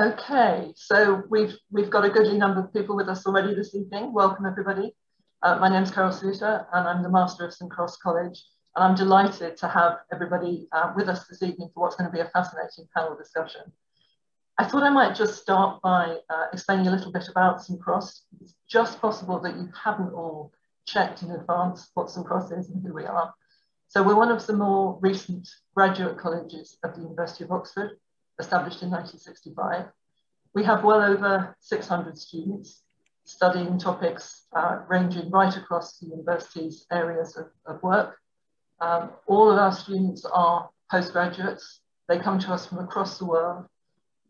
Okay, so we've we've got a goodly number of people with us already this evening. Welcome everybody. Uh, my name is Carole Souter and I'm the Master of St Cross College. And I'm delighted to have everybody uh, with us this evening for what's going to be a fascinating panel discussion. I thought I might just start by uh, explaining a little bit about St Cross. It's just possible that you haven't all checked in advance what St Cross is and who we are. So we're one of the more recent graduate colleges of the University of Oxford established in 1965. We have well over 600 students studying topics uh, ranging right across the university's areas of, of work. Um, all of our students are postgraduates. They come to us from across the world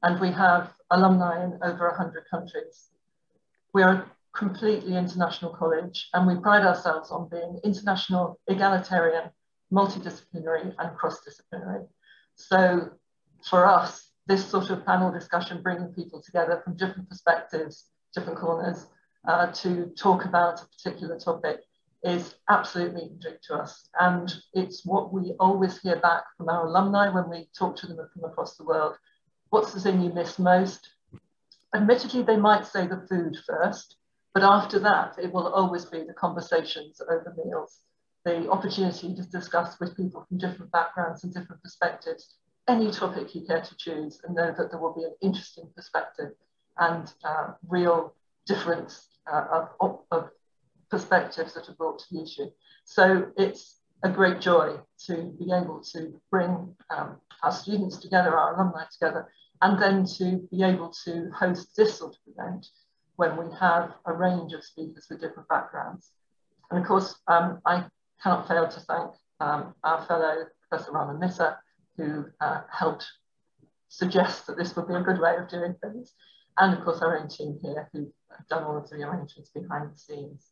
and we have alumni in over 100 countries. We are a completely international college and we pride ourselves on being international, egalitarian, multidisciplinary and cross-disciplinary. So for us, this sort of panel discussion, bringing people together from different perspectives, different corners, uh, to talk about a particular topic is absolutely magic to us. And it's what we always hear back from our alumni when we talk to them from across the world. What's the thing you miss most? Admittedly, they might say the food first, but after that, it will always be the conversations over meals, the opportunity to discuss with people from different backgrounds and different perspectives any topic you care to choose and know that there will be an interesting perspective and uh, real difference uh, of, of, perspectives that are brought to the issue. So it's a great joy to be able to bring um, our students together, our alumni together, and then to be able to host this sort of event when we have a range of speakers with different backgrounds. And of course, um, I cannot fail to thank um, our fellow Professor Rana Mitter, who uh, helped suggest that this would be a good way of doing things. And of course, our own team here who have done all of the arrangements behind the scenes.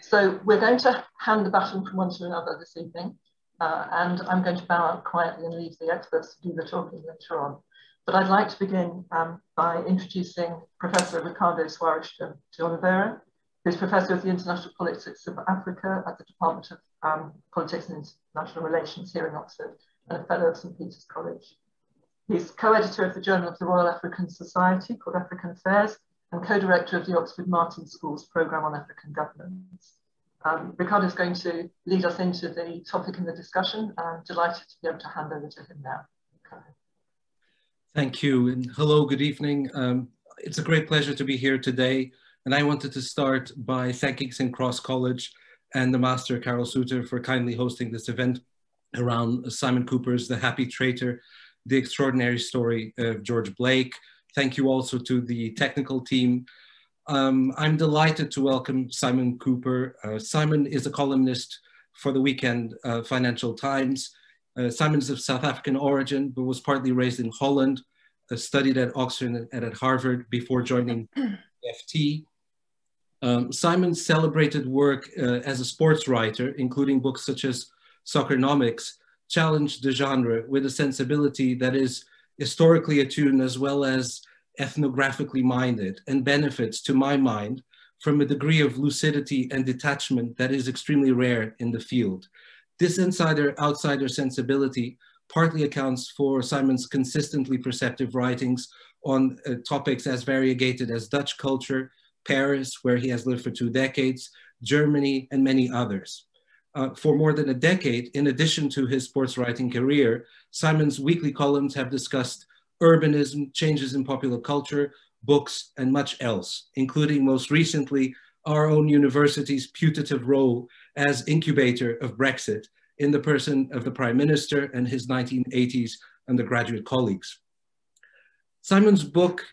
So we're going to hand the baton from one to another this evening. Uh, and I'm going to bow out quietly and leave the experts to do the talking later on. But I'd like to begin um, by introducing Professor Ricardo Soares de Oliveira, who's Professor of the International Politics of Africa at the Department of um, Politics and International Relations here in Oxford and a Fellow of St Peter's College. He's co-editor of the Journal of the Royal African Society called African Affairs and co-director of the Oxford Martin School's Programme on African Governance. Um, Ricardo is going to lead us into the topic in the discussion. I'm delighted to be able to hand over to him now. Thank you and hello, good evening. Um, it's a great pleasure to be here today. And I wanted to start by thanking St. Cross College and the Master Carole Souter for kindly hosting this event around Simon Kuper's The Happy Traitor, the extraordinary story of George Blake. Thank you also to the technical team. Um, I'm delighted to welcome Simon Kuper. Uh, Simon is a columnist for the weekend uh, Financial Times. Uh, Simon is of South African origin, but was partly raised in Holland, uh, studied at Oxford and at Harvard before joining FT. Um, Simon's celebrated work uh, as a sports writer, including books such as Soccernomics, challenged the genre with a sensibility that is historically attuned as well as ethnographically minded and benefits, to my mind, from a degree of lucidity and detachment that is extremely rare in the field. This insider-outsider sensibility partly accounts for Simon's consistently perceptive writings on uh, topics as variegated as Dutch culture, Paris, where he has lived for two decades, Germany, and many others. Uh, for more than a decade, in addition to his sports writing career, Simon's weekly columns have discussed urbanism, changes in popular culture, books, and much else, including most recently our own university's putative role as incubator of Brexit in the person of the Prime Minister and his 1980s undergraduate colleagues. Simon's book,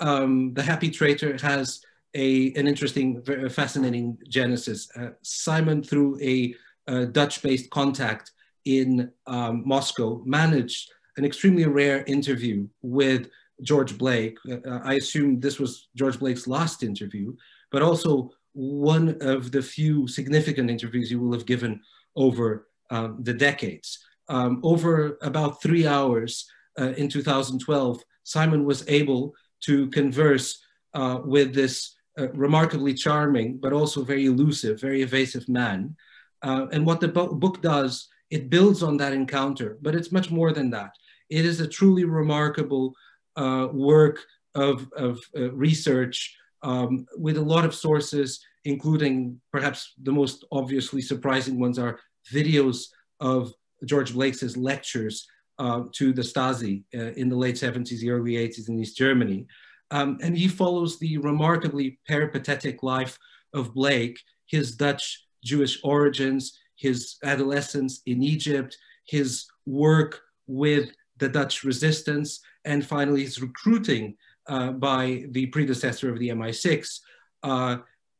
um, The Happy Traitor, has a, an interesting, fascinating genesis. Uh, Simon, through a uh, Dutch-based contact in um, Moscow, managed an extremely rare interview with George Blake. Uh, I assume this was George Blake's last interview, but also one of the few significant interviews he will have given over um, the decades. Um, over about three hours uh, in 2012, Simon was able to converse uh, with this uh, remarkably charming, but also very elusive, very evasive man uh, and what the book does, it builds on that encounter, but it's much more than that. It is a truly remarkable uh, work of, of uh, research um, with a lot of sources, including perhaps the most obviously surprising ones are videos of George Blake's lectures uh, to the Stasi uh, in the late 70s, the early 80s in East Germany. Um, and he follows the remarkably peripatetic life of Blake, his Dutch Jewish origins, his adolescence in Egypt, his work with the Dutch resistance, and finally his recruiting uh, by the predecessor of the MI6 uh,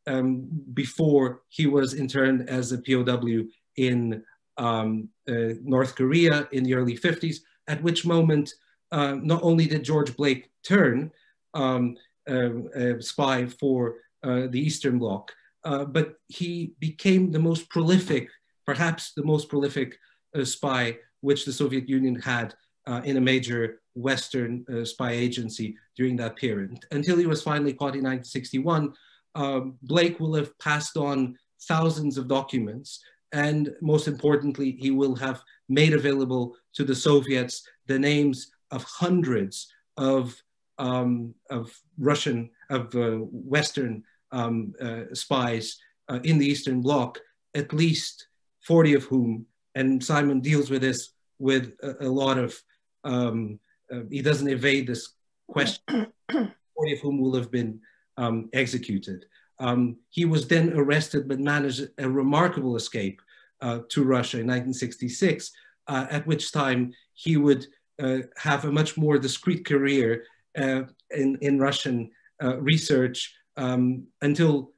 um, before he was interned as a POW in um, uh, North Korea in the early 50s, at which moment uh, not only did George Blake turn um, spy for uh, the Eastern Bloc, uh, but he became the most prolific, perhaps the most prolific spy which the Soviet Union had in a major Western spy agency during that period. Until he was finally caught in 1961, um, Blake will have passed on thousands of documents and most importantly, he will have made available to the Soviets the names of hundreds of, um, of Russian, of uh, Western um, uh, spies uh, in the Eastern Bloc, at least 40 of whom, and Simon deals with this with a, a lot of, um, uh, he doesn't evade this question, 40 of whom will have been um, executed. Um, he was then arrested but managed a remarkable escape uh, to Russia in 1966, uh, at which time he would uh, have a much more discreet career uh, in, in Russian uh, research um, until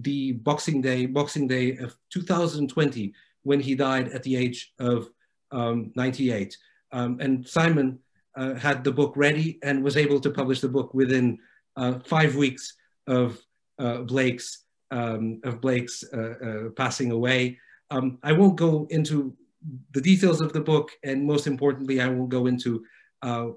the Boxing Day, Boxing Day of 2020, when he died at the age of um, 98. Um, and Simon had the book ready and was able to publish the book within five weeks of uh, Blake's um, of Blake's uh, uh, passing away. Um, I won't go into the details of the book, and most importantly, I won't go into the,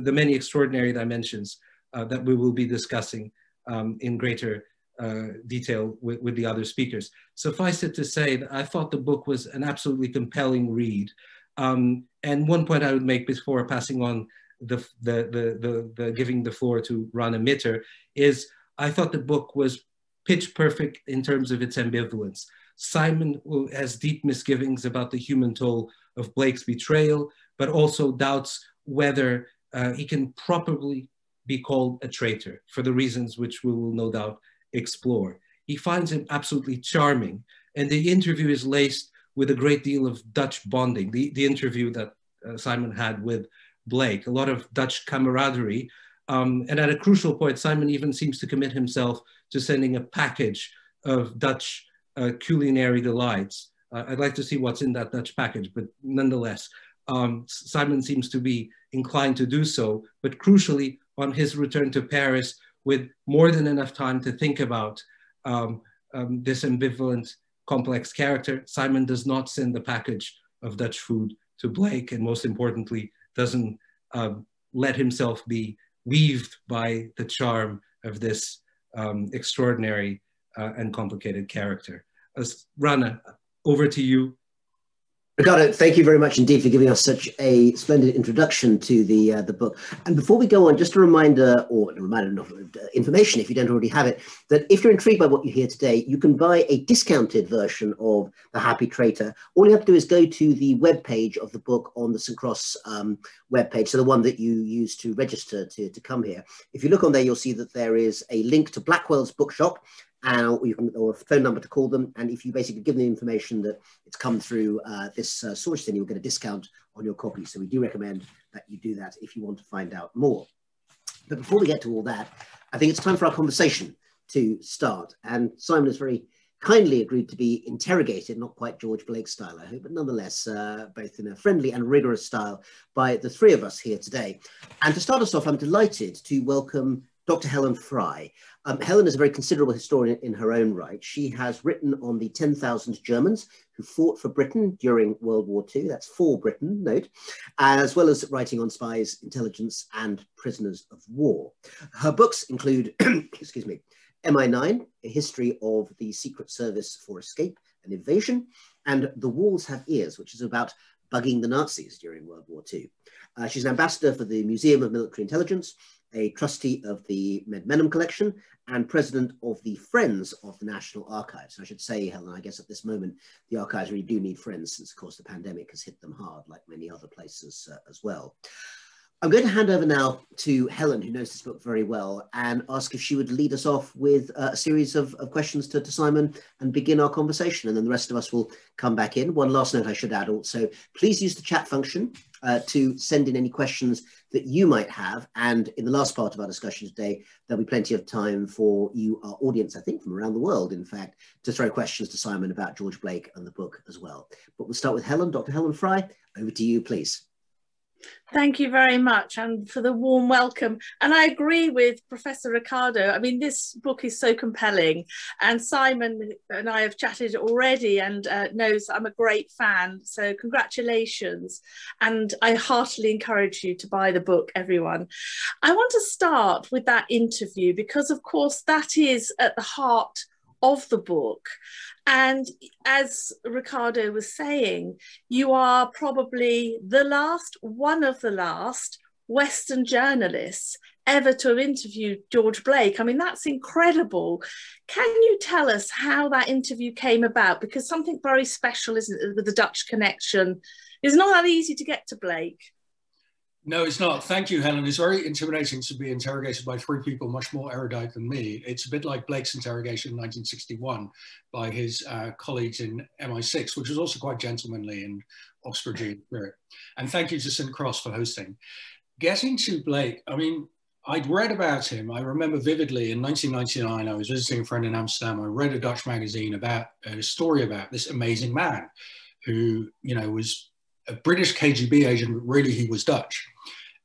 the, many extraordinary dimensions that we will be discussing um, in greater uh, detail with, with, the other speakers. Suffice it to say that I thought the book was an absolutely compelling read. Um, and one point I would make before passing on the, the, the, the, the giving the floor to Rana Mitter is I thought the book was pitch perfect in terms of its ambivalence. Simon has deep misgivings about the human toll of Blake's betrayal, but also doubts whether uh, he can properly be called a traitor for the reasons which we will no doubt explore. He finds him absolutely charming, and the interview is laced with a great deal of Dutch bonding. The, the interview that uh, Simon had with Blake, a lot of Dutch camaraderie, um, and at a crucial point, Simon even seems to commit himself to sending a package of Dutch uh, culinary delights. Uh, I'd like to see what's in that Dutch package, but nonetheless, um, Simon seems to be inclined to do so. But crucially, on his return to Paris, with more than enough time to think about um, um, this ambivalent, complex character, Simon does not send the package of Dutch food to Blake, and most importantly, doesn't uh, let himself be weaved by the charm of this um, extraordinary uh, and complicated character. As Rana, over to you Ricardo, thank you very much indeed for giving us such a splendid introduction to the uh, the book. And before we go on, just a reminder, or a reminder of uh, information if you don't already have it, that if you're intrigued by what you hear today, you can buy a discounted version of The Happy Traitor. All you have to do is go to the web page of the book on the St. Cross um, web page, so the one that you use to register to, to come here. If you look on there, you'll see that there is a link to Blackwell's bookshop, and or you can or a phone number to call them. And if you basically give them the information that it's come through uh, this uh, source, then you'll get a discount on your copy. So we do recommend that you do that if you want to find out more. But before we get to all that, I think it's time for our conversation to start. And Simon has very kindly agreed to be interrogated, not quite George Blake style, I hope, but nonetheless, uh, both in a friendly and rigorous style by the three of us here today. And to start us off, I'm delighted to welcome Dr. Helen Fry. Um, Helen is a very considerable historian in her own right. She has written on the 10,000 Germans who fought for Britain during World War II. That's for Britain, note, as well as writing on spies, intelligence, and prisoners of war. Her books include, excuse me, MI9, a history of the Secret Service for escape and evasion, and The Walls Have Ears, which is about bugging the Nazis during World War II. Uh, she's an ambassador for the Museum of Military Intelligence, a trustee of the Medmenham collection, and president of the Friends of the National Archives. I should say, Helen, I guess at this moment, the archives really do need friends since, of course, the pandemic has hit them hard, like many other places uh, as well. I'm going to hand over now to Helen, who knows this book very well, and ask if she would lead us off with uh, a series of, of questions to, to, Simon and begin our conversation. And then the rest of us will come back in. One last note I should add also, please use the chat function uh, to send in any questions that you might have. And in the last part of our discussion today, there'll be plenty of time for you, our audience, I think from around the world, in fact, to throw questions to Simon about George Blake and the book as well. But we'll start with Helen, Dr. Helen Fry. Over to you, please. Thank you very much and for the warm welcome. And I agree with Professor Ricardo. I mean, this book is so compelling. And Simon and I have chatted already and uh, knows I'm a great fan. So, congratulations. And I heartily encourage you to buy the book, everyone. I want to start with that interview because, of course, that is at the heart of the book. And as Ricardo was saying, you are probably the last, one of the last Western journalists ever to have interviewed George Blake. I mean, that's incredible. Can you tell us how that interview came about? Because something very special, isn't it, with the Dutch connection? It's not that easy to get to Blake. No, it's not. Thank you, Helen. It's very intimidating to be interrogated by three people much more erudite than me. It's a bit like Blake's interrogation in 1961 by his uh, colleagues in MI6, which was also quite gentlemanly and Oxfordian spirit. And thank you to St. Cross for hosting. Getting to Blake, I mean, I'd read about him. I remember vividly in 1999, I was visiting a friend in Amsterdam. I read a Dutch magazine about a story about this amazing man who, you know, was a British KGB agent, but really he was Dutch.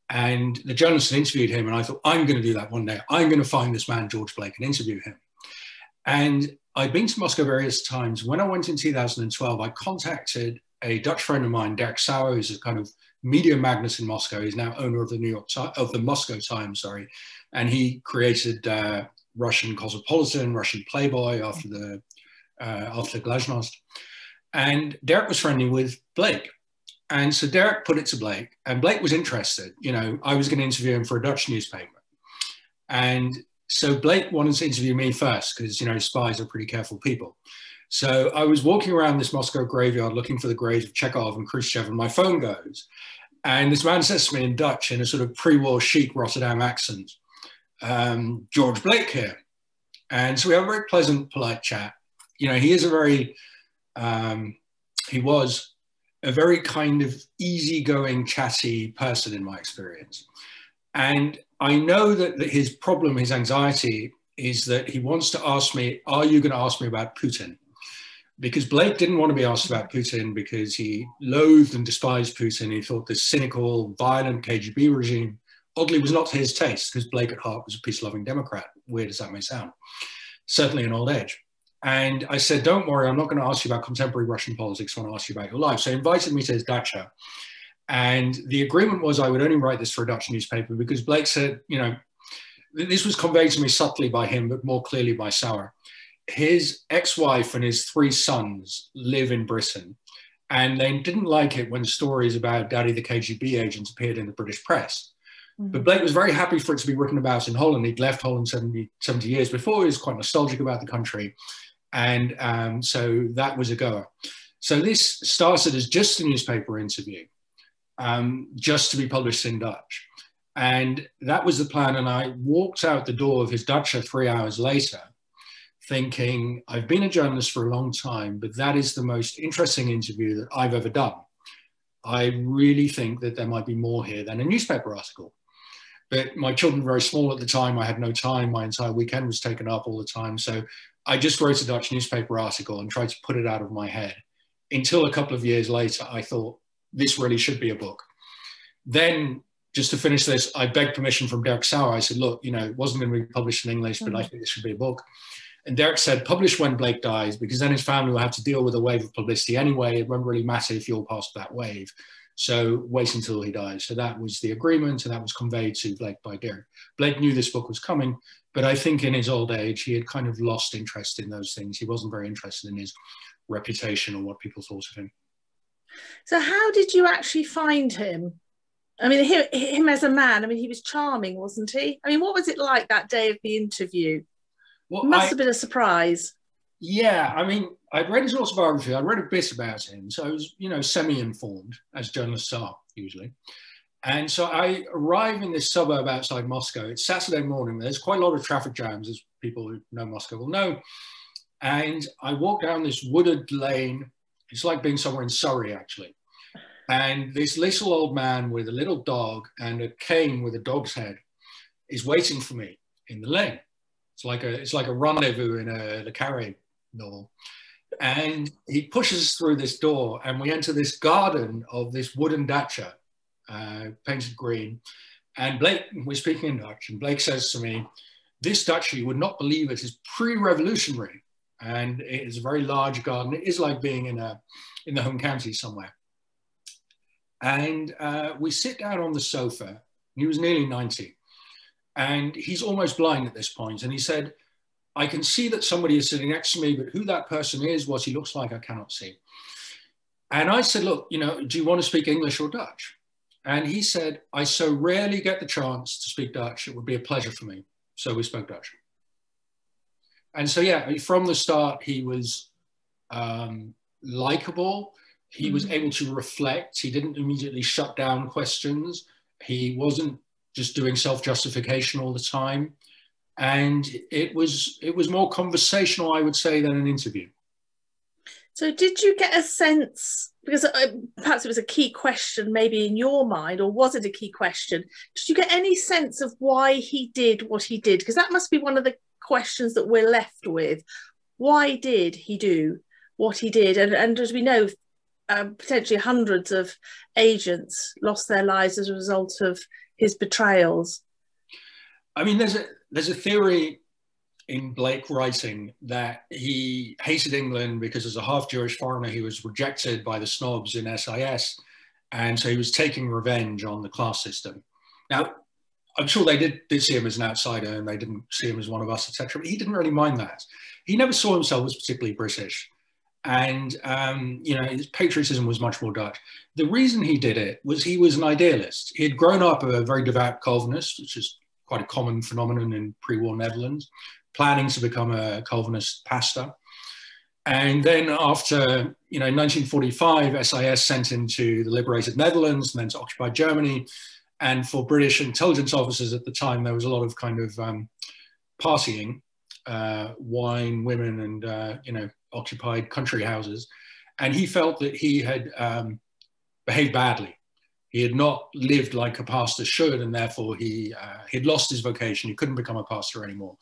And the journalist interviewed him, and I thought, I'm going to do that one day. I'm going to find this man, George Blake, and interview him. And I'd been to Moscow various times. When I went in 2012, I contacted a Dutch friend of mine, Derk Sauer, who's a kind of media magnate in Moscow. He's now owner of the New York Times, of the Moscow Times, sorry, and he created uh, Russian Cosmopolitan, Russian Playboy after the uh, after Glasnost. And Derk was friendly with Blake, and so Derk put it to Blake, and Blake was interested. You know, I was going to interview him for a Dutch newspaper. And so Blake wanted to interview me first because, you know, spies are pretty careful people. So I was walking around this Moscow graveyard looking for the graves of Chekhov and Khrushchev, and my phone goes. And this man says to me in Dutch, in a sort of pre war chic Rotterdam accent, um, George Blake here. And so we have a very pleasant, polite chat. You know, he is a very, um, he was a very kind of easygoing, chatty person in my experience. And I know that, that his problem, his anxiety, is that he wants to ask me, Are you going to ask me about Putin? Because Blake didn't want to be asked about Putin because he loathed and despised Putin. He thought this cynical, violent KGB regime, oddly, was not to his taste because Blake at heart was a peace loving Democrat, weird as that may sound, certainly in old age. And I said, don't worry, I'm not going to ask you about contemporary Russian politics. I want to ask you about your life. So he invited me to his dacha. And the agreement was I would only write this for a Dutch newspaper because Blake said, you know, this was conveyed to me subtly by him, but more clearly by Sauer. His ex-wife and his three sons live in Britain. And they didn't like it when stories about Daddy the KGB agent appeared in the British press. Mm-hmm. But Blake was very happy for it to be written about in Holland. He'd left Holland 70, 70 years before. He was quite nostalgic about the country. And um, so that was a goer. So this started as just a newspaper interview, um, just to be published in Dutch. And that was the plan. And I walked out the door of his dacha three hours later, thinking, I've been a journalist for a long time, but that is the most interesting interview that I've ever done. I really think that there might be more here than a newspaper article. But my children were very small at the time. I had no time. My entire weekend was taken up all the time. So I just wrote a Dutch newspaper article and tried to put it out of my head. Until a couple of years later, I thought this really should be a book. Then, just to finish this, I begged permission from Derk Sauer. I said, look, you know, it wasn't going to be published in English, but mm-hmm. I think this should be a book. And Derk said, publish when Blake dies, because then his family will have to deal with a wave of publicity anyway. It won't really matter if you're past that wave. So wait until he dies. So that was the agreement, and that was conveyed to Blake by Derk. Blake knew this book was coming, but I think in his old age, he had kind of lost interest in those things. He wasn't very interested in his reputation or what people thought of him. So, how did you actually find him? I mean, him, him as a man, I mean, he was charming, wasn't he? I mean, what was it like that day of the interview? Well, must I, have been a surprise. Yeah, I mean, I'd read his autobiography, I'd read a bit about him, so I was, you know, semi informed, as journalists are usually. And so I arrive in this suburb outside Moscow. It's Saturday morning. There's quite a lot of traffic jams, as people who know Moscow will know. And I walk down this wooded lane. It's like being somewhere in Surrey, actually. And this little old man with a little dog and a cane with a dog's head is waiting for me in the lane. It's like a, it's like a rendezvous in a Le Carré novel. And he pushes through this door and we enter this garden of this wooden dacha uh, painted green. And Blake, we're speaking in Dutch, and Blake says to me, this dacha, you would not believe it, is pre-revolutionary. And it is a very large garden. It is like being in, a, in the home county somewhere. And uh, we sit down on the sofa. He was nearly 90. And he's almost blind at this point. And he said, I can see that somebody is sitting next to me, but who that person is, what he looks like, I cannot see. And I said, look, you know, do you want to speak English or Dutch? And he said, I so rarely get the chance to speak Dutch, it would be a pleasure for me. So we spoke Dutch. And so, yeah, from the start, he was um, likable. He was mm-hmm. able to reflect. He didn't immediately shut down questions. He wasn't just doing self-justification all the time. And it was, it was more conversational, I would say, than an interview. So, did you get a sense? Because uh, perhaps it was a key question, maybe in your mind, or was it a key question? Did you get any sense of why he did what he did? Because that must be one of the questions that we're left with. Why did he do what he did? And, and as we know, uh, potentially hundreds of agents lost their lives as a result of his betrayals. I mean, there's a there's a theory in Blake writing that he hated England because as a half Jewish foreigner, he was rejected by the snobs in SIS. And so he was taking revenge on the class system. Now, I'm sure they did, did see him as an outsider and they didn't see him as one of us, etc. But he didn't really mind that. He never saw himself as particularly British. And, um, you know, his patriotism was much more Dutch. The reason he did it was he was an idealist. He had grown up a very devout Calvinist, which is quite a common phenomenon in pre-war Netherlands planning to become a Calvinist pastor. And then after, you know, 1945, SIS sent him to the liberated Netherlands and then to occupied Germany. And for British intelligence officers at the time, there was a lot of kind of um, partying, uh, wine, women, and, uh, you know, occupied country houses. And he felt that he had um, behaved badly he had not lived like a pastor should, and therefore he uh, he'd lost his vocation. He couldn't become a pastor anymore.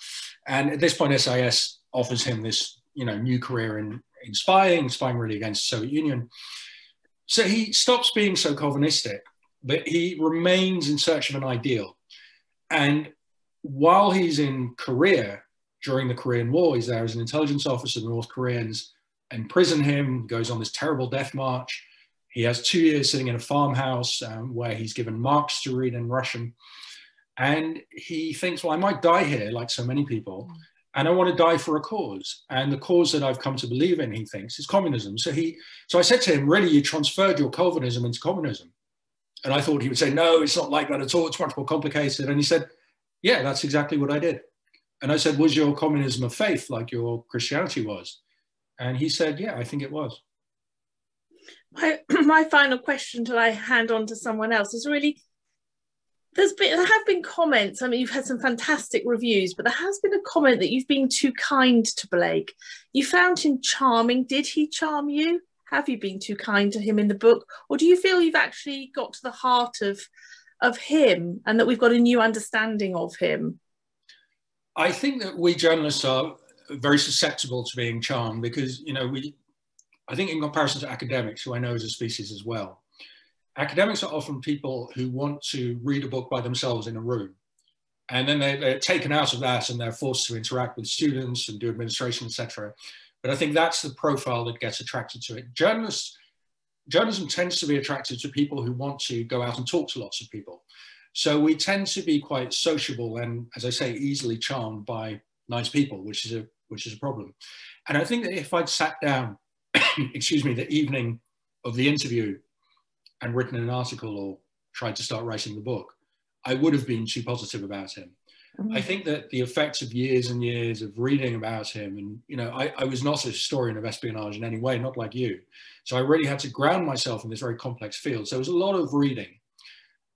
And at this point, SIS offers him this you know new career in, in spying, spying really against the Soviet Union. So he stops being so Calvinistic, but he remains in search of an ideal. And while he's in Korea during the Korean War, he's there as an intelligence officer. The North Koreans imprison him, goes on this terrible death march. He has two years sitting in a farmhouse um, where he's given Marx to read in Russian. And he thinks, well, I might die here, like so many people, and I want to die for a cause. And the cause that I've come to believe in, he thinks, is communism. So he, so I said to him, really, you transferred your Calvinism into communism. And I thought he would say, no, it's not like that at all. It's much more complicated. And he said, yeah, that's exactly what I did. And I said, was your communism of faith like your Christianity was? And he said, yeah, I think it was my my final question till I hand on to someone else is really there's been there have been comments. I mean, you've had some fantastic reviews, but there has been a comment that you've been too kind to Blake. You found him charming. Did he charm you? Have you been too kind to him in the book, or do you feel you've actually got to the heart of of him and that we've got a new understanding of him? I think that we journalists are very susceptible to being charmed because you know we I think in comparison to academics, who I know is a species as well, academics are often people who want to read a book by themselves in a room. And then they, are taken out of that and they're forced to interact with students and do administration, etc. But I think that's the profile that gets attracted to it. Journalists, journalism tends to be attracted to people who want to go out and talk to lots of people. So we tend to be quite sociable and, as I say, easily charmed by nice people, which is a which is a problem. And I think that if I'd sat down excuse me, the evening of the interview and written an article or tried to start writing the book, I would have been too positive about him. Mm-hmm. I think that the effects of years and years of reading about him, and you know, I, I, was not a historian of espionage in any way, not like you. So I really had to ground myself in this very complex field. So it was a lot of reading.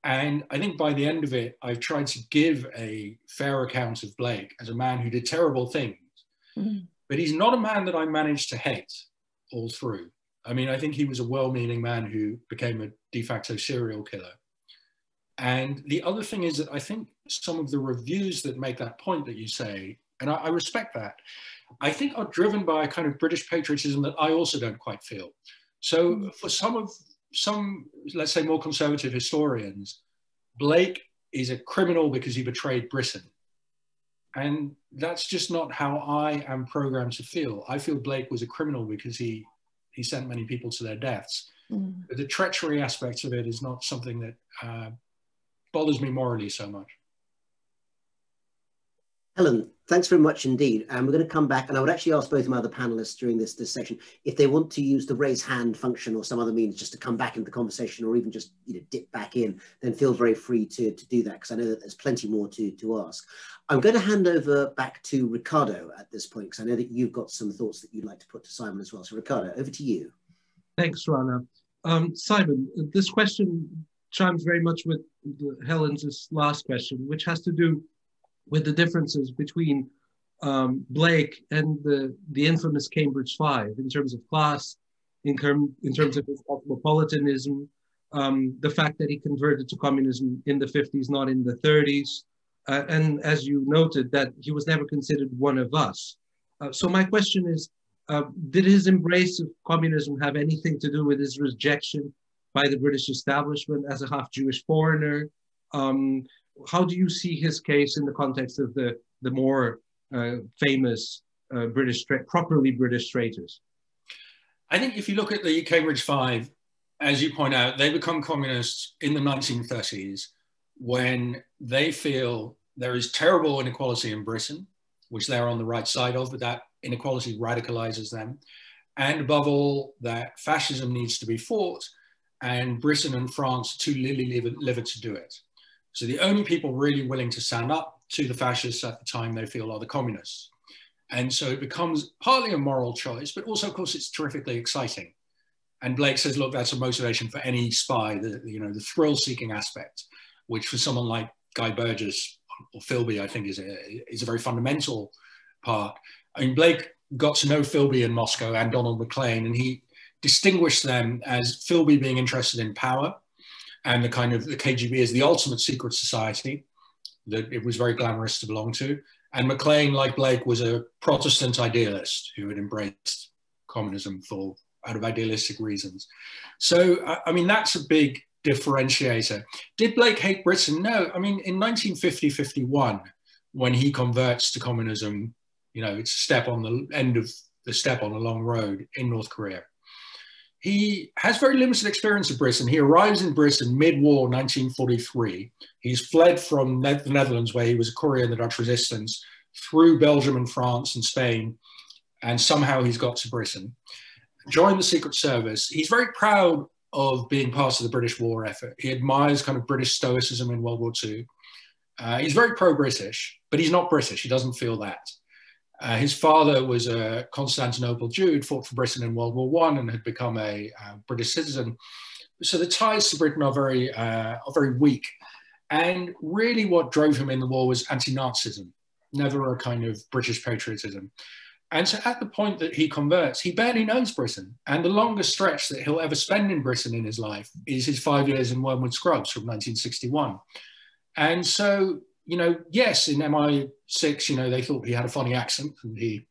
And I think by the end of it, I've tried to give a fair account of Blake as a man who did terrible things. Mm-hmm. But he's not a man that I managed to hate all through. I mean, I think he was a well meaning man who became a de facto serial killer. And the other thing is that I think some of the reviews that make that point that you say, and I, I respect that, I think are driven by a kind of British patriotism that I also don't quite feel. So mm. for some of some, let's say, more conservative historians, Blake is a criminal because he betrayed Britain. And that's just not how I am programmed to feel. I feel Blake was a criminal because he, he sent many people to their deaths. Mm. But the treachery aspect of it is not something that uh, bothers me morally so much. Helen, thanks very much indeed. And um, we're going to come back, and I would actually ask both of my other panelists during this, this section if they want to use the raise hand function or some other means just to come back into the conversation or even just you know, dip back in, then feel very free to, to do that because I know that there's plenty more to, to ask. I'm going to hand over back to Ricardo at this point because I know that you've got some thoughts that you'd like to put to Simon as well. So Ricardo, over to you. Thanks, Rana. Um, Simon, this question chimes very much with Helen's last question, which has to do with the differences between um, Blake and the, the infamous Cambridge Five in terms of class, in, term, in terms of his cosmopolitanism, um, the fact that he converted to communism in the 50s, not in the 30s, uh, and as you noted, that he was never considered one of us. Uh, so my question is, uh, did his embrace of communism have anything to do with his rejection by the British establishment as a half Jewish foreigner? Um, how do you see his case in the context of the, the more uh, famous uh, British, properly British traitors? I think if you look at the Cambridge Five, as you point out, they become communists in the 1930s when they feel there is terrible inequality in Britain, which they're on the right side of, but that inequality radicalizes them. And above all, that fascism needs to be fought, and Britain and France are too lily livered to do it. So the only people really willing to stand up to the fascists at the time they feel are the communists. And so it becomes partly a moral choice, but also, of course, it's terrifically exciting. And Blake says, look, that's a motivation for any spy, the, you know, the thrill-seeking aspect, which for someone like Guy Burgess or Philby, I think is a, is a very fundamental part. I mean, Blake got to know Philby in Moscow and Donald Maclean, and he distinguished them as Philby being interested in power and the kind of the KGB is the ultimate secret society that it was very glamorous to belong to. And Maclean, like Blake, was a Protestant idealist who had embraced communism for out of idealistic reasons. So, I mean, that's a big differentiator. Did Blake hate Britain? No. I mean, in 1950 51, when he converts to communism, you know, it's a step on the end of the step on a long road in North Korea he has very limited experience of Britain. He arrives in Britain mid-war 1943. He's fled from the Netherlands, where he was a courier in the Dutch resistance, through Belgium and France and Spain, and somehow he's got to Britain. Joined the Secret Service. He's very proud of being part of the British war effort. He admires kind of British stoicism in World War II. Uh, he's very pro-British, but he's not British. He doesn't feel that. Uh, his father was a Constantinople Jew fought for Britain in World War One and had become a uh, British citizen. So the ties to Britain are very, uh, are very weak. And really what drove him in the war was anti-Nazism, never a kind of British patriotism. And so at the point that he converts, he barely knows Britain. And the longest stretch that he'll ever spend in Britain in his life is his five years in Wormwood Scrubs from 1961. And so you know, yes, in MI6, you know, they thought he had a funny accent and he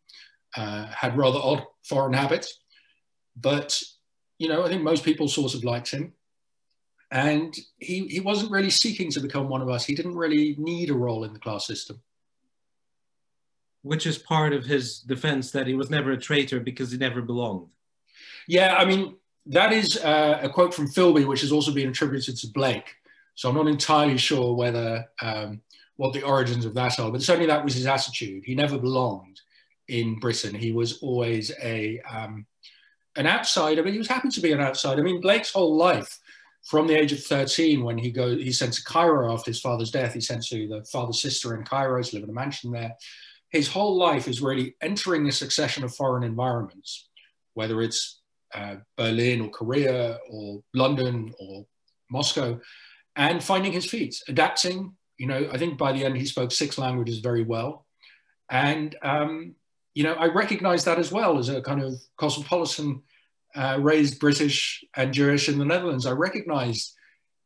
uh, had rather odd foreign habits. But, you know, I think most people sort of liked him. And he, he wasn't really seeking to become one of us. He didn't really need a role in the class system. Which is part of his defense that he was never a traitor because he never belonged. Yeah, I mean, that is uh, a quote from Philby, which has also been attributed to Blake. So I'm not entirely sure whether um, what the origins of that are, but certainly that was his attitude. He never belonged in Britain. He was always a, um, an outsider, but he was happy to be an outsider. I mean, Blake's whole life, from the age of 13, when he goes, he's sent to Cairo after his father's death, he's sent to the father's sister in Cairo to live in a mansion there. His whole life is really entering a succession of foreign environments, whether it's uh, Berlin or Korea or London or Moscow, and finding his feet, adapting. You know, I think by the end he spoke six languages very well, and um, you know, I recognize that as well as a kind of cosmopolitan, uh, raised British and Jewish in the Netherlands. I recognized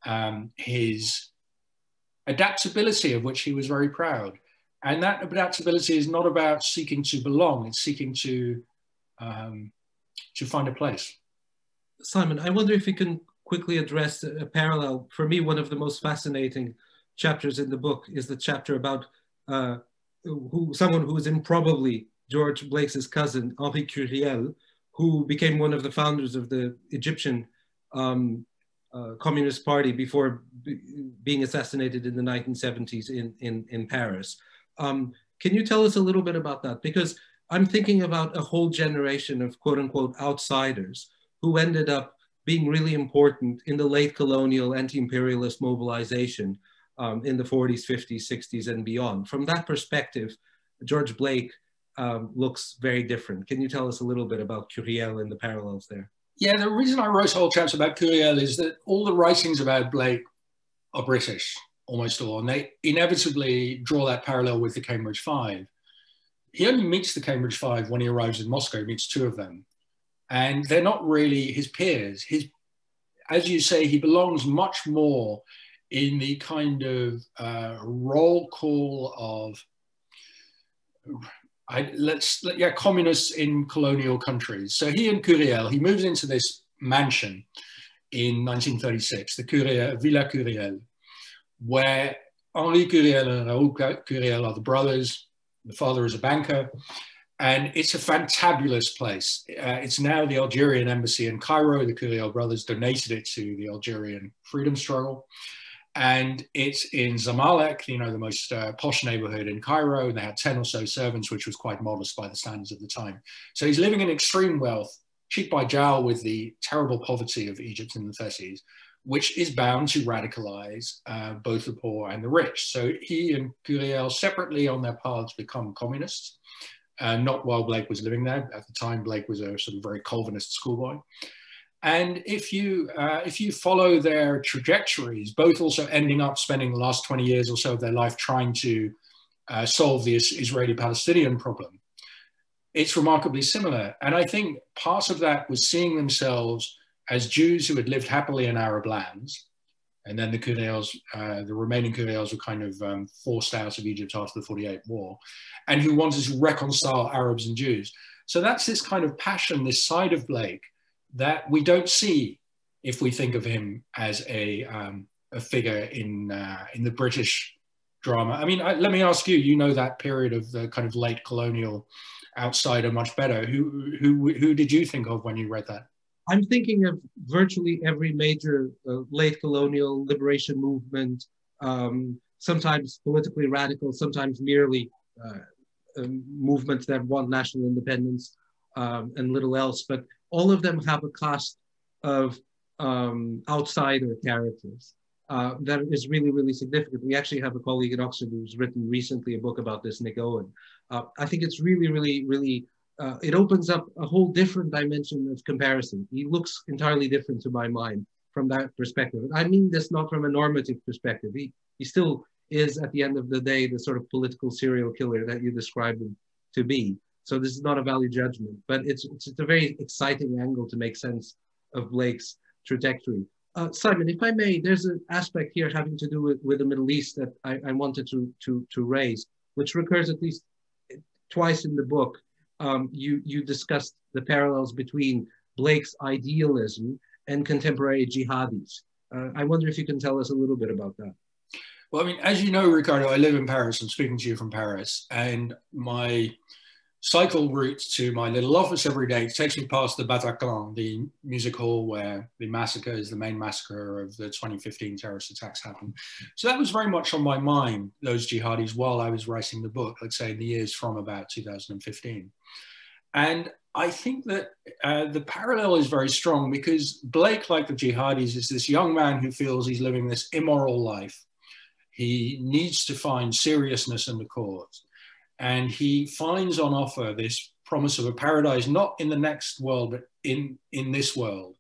um, his adaptability, of which he was very proud. And that adaptability is not about seeking to belong; it's seeking to um, to find a place. Simon, I wonder if you can quickly address a parallel. For me, one of the most fascinating chapters in the book is the chapter about uh, who someone who is improbably George Blake's cousin, Henri Curiel, who became one of the founders of the Egyptian um, uh, Communist Party before being assassinated in the 1970s in, in, in Paris. Um, can you tell us a little bit about that? Because I'm thinking about a whole generation of quote unquote outsiders who ended up being really important in the late colonial anti-imperialist mobilization um, in the 40s, 50s, 60s, and beyond. From that perspective, George Blake um, looks very different. Can you tell us a little bit about Curiel and the parallels there? Yeah, the reason I wrote whole chapter about Curiel is that all the writings about Blake are British, almost all, and they inevitably draw that parallel with the Cambridge Five. He only meets the Cambridge Five when he arrives in Moscow, he meets two of them. And they're not really his peers. His, as you say, he belongs much more in the kind of uh, roll call of I, let's yeah communists in colonial countries. So he and Curiel, he moves into this mansion in 1936, the Curiel, Villa Curiel, where Henri Curiel and Raoul Curiel are the brothers. The father is a banker, and it's a fantabulous place. Uh, it's now the Algerian embassy in Cairo. The Curiel brothers donated it to the Algerian freedom struggle and it's in Zamalek, you know, the most uh, posh neighborhood in Cairo. And they had 10 or so servants, which was quite modest by the standards of the time. So he's living in extreme wealth, cheek by jowl with the terrible poverty of Egypt in the 30s, which is bound to radicalize uh, both the poor and the rich. So he and Curiel separately on their paths become communists. Uh, not while Blake was living there. At the time, Blake was a sort of very Calvinist schoolboy. And if you uh, if you follow their trajectories, both also ending up spending the last 20 years or so of their life trying to uh, solve the Israeli-Palestinian problem, it's remarkably similar. And I think part of that was seeing themselves as Jews who had lived happily in Arab lands, and then the Curiels, uh, the remaining Curiels were kind of um, forced out of Egypt after the 48 war, and who wanted to reconcile Arabs and Jews. So that's this kind of passion, this side of Blake that we don't see if we think of him as a, um, a figure in, uh, in the British drama. I mean, I, let me ask you, you know that period of the kind of late colonial outsider much better. Who, who, who did you think of when you read that? I'm thinking of virtually every major uh, late colonial liberation movement, um, sometimes politically radical, sometimes merely uh, movements that want national independence um, and little else. But all of them have a cast of um, outsider characters. Uh, that is really, really significant. We actually have a colleague at Oxford who's written recently a book about this, Nick Owen. Uh, I think it's really, really, really, uh, it opens up a whole different dimension of comparison. He looks entirely different to my mind from that perspective. I mean this not from a normative perspective. He, he still is, at the end of the day, the sort of political serial killer that you described him to be. So this is not a value judgment, but it's, it's a very exciting angle to make sense of Blake's trajectory. Uh, Simon, if I may, there's an aspect here having to do with, with the Middle East that I, I wanted to, to, to raise, which recurs at least twice in the book. Um, you, you discussed the parallels between Blake's idealism and contemporary jihadis. Uh, I wonder if you can tell us a little bit about that. Well, I mean, as you know, Ricardo, I live in Paris. I'm speaking to you from Paris, and my cycle route to my little office every day. It takes me past the Bataclan, the music hall where the massacre is the main massacre of the 2015 terrorist attacks happened. So that was very much on my mind, those jihadis, while I was writing the book, let's say in the years from about 2015. And I think that uh, the parallel is very strong because Blake, like the jihadis, is this young man who feels he's living this immoral life. He needs to find seriousness in the cause. And he finds on offer this promise of a paradise, not in the next world, but in, in this world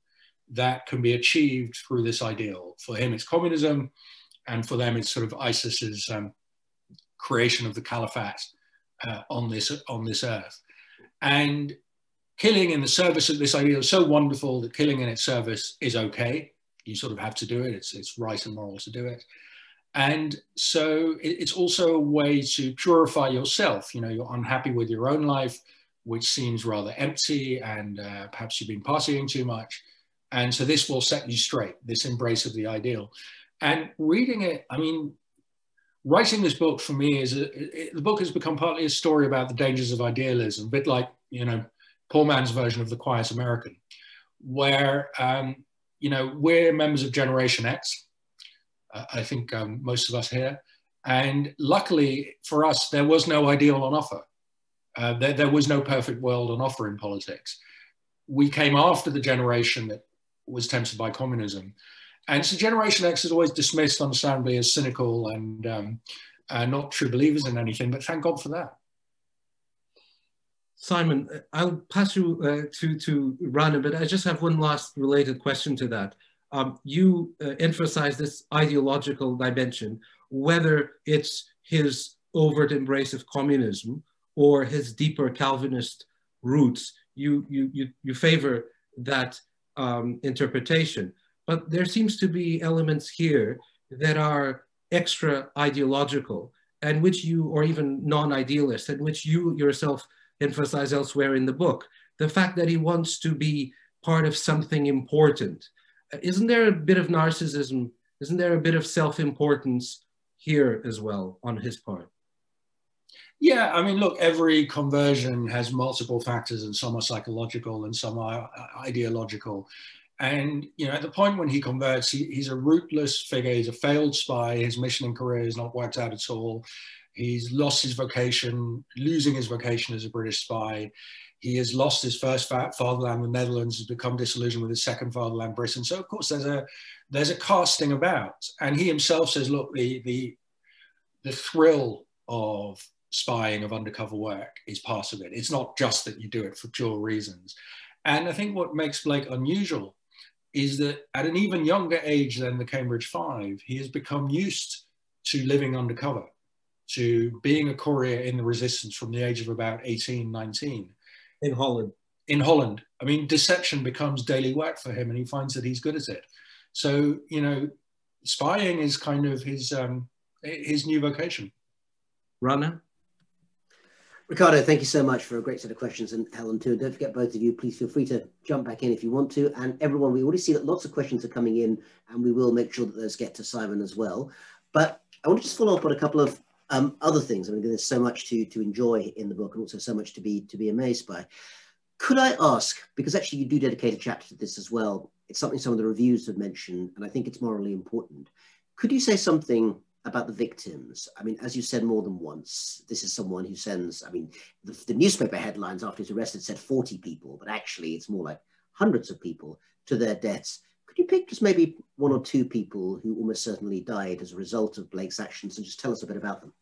that can be achieved through this ideal. For him, it's communism, and for them, it's sort of ISIS's um, creation of the caliphate uh, on, this, on this earth. And killing in the service of this ideal is so wonderful that killing in its service is okay. You sort of have to do it. It's, it's right and moral to do it. And so it, it's also a way to purify yourself. You know, you're unhappy with your own life, which seems rather empty and uh, perhaps you've been partying too much. And so this will set you straight, this embrace of the ideal. And reading it, I mean, writing this book for me is a, it, the book has become partly a story about the dangers of idealism, a bit like, you know, poor man's version of the quiet American, where, um, you know, we're members of Generation X. Uh, I think um, most of us here. And luckily for us, there was no ideal on offer. Uh, there, there was no perfect world on offer in politics. We came after the generation that was tempted by communism. And so Generation X is always dismissed, understandably, as cynical and um, uh, not true believers in anything, but thank God for that. Simon, uh, I'll pass you uh, to, to Rana, but I just have one last related question to that. Um, you uh, emphasize this ideological dimension, whether it's his overt embrace of communism or his deeper Calvinist roots, you, you, you, you favor that um, interpretation. But there seems to be elements here that are extra ideological and which you, or even non-idealist, and which you yourself emphasize elsewhere in the book. The fact that he wants to be part of something important. Isn't there a bit of narcissism? Isn't there a bit of self-importance here as well on his part? Yeah, I mean, look, every conversion has multiple factors, and some are psychological and some are uh, ideological. And you know, at the point when he converts, he, he's a rootless figure. He's a failed spy. His mission and career is not worked out at all. He's lost his vocation, losing his vocation as a British spy. He has lost his first fatherland, the Netherlands, has become disillusioned with his second fatherland, Britain. So of course there's a there's a casting about. And he himself says, look, the the the thrill of spying, of undercover work is part of it. It's not just that you do it for pure reasons. And I think what makes Blake unusual is that at an even younger age than the Cambridge Five, he has become used to living undercover to being a courier in the resistance from the age of about 18, 19. In Holland. In Holland. I mean, deception becomes daily work for him and he finds that he's good at it. So, you know, spying is kind of his, um, his new vocation. Rana? Ricardo, thank you so much for a great set of questions, and Helen too. And don't forget, both of you, please feel free to jump back in if you want to. And everyone, we already see that lots of questions are coming in, and we will make sure that those get to Simon as well. But I want to just follow up on a couple of um, other things. I mean, there's so much to to enjoy in the book, and also so much to be to be amazed by. Could I ask, because actually you do dedicate a chapter to this as well. It's something some of the reviews have mentioned, and I think it's morally important. Could you say something about the victims? I mean, as you said more than once, this is someone who sends. I mean, the, the newspaper headlines after he's arrested said 40 people, but actually it's more like hundreds of people to their deaths could you pick just maybe one or two people who almost certainly died as a result of Blake's actions and just tell us a bit about them?